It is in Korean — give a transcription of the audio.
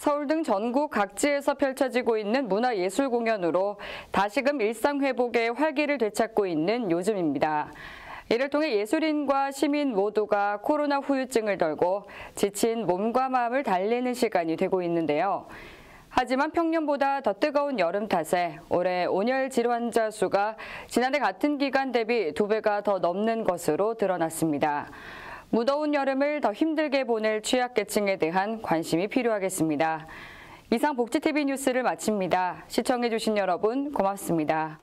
서울 등 전국 각지에서 펼쳐지고 있는 문화예술 공연으로 다시금 일상 회복의 활기를 되찾고 있는 요즘입니다. 이를 통해 예술인과 시민 모두가 코로나 후유증을 덜고 지친 몸과 마음을 달래는 시간이 되고 있는데요. 하지만 평년보다 더 뜨거운 여름 탓에 올해 온열 질환자 수가 지난해 같은 기간 대비 두 배가 더 넘는 것으로 드러났습니다. 무더운 여름을 더 힘들게 보낼 취약계층에 대한 관심이 필요하겠습니다. 이상 복지TV 뉴스를 마칩니다. 시청해주신 여러분 고맙습니다.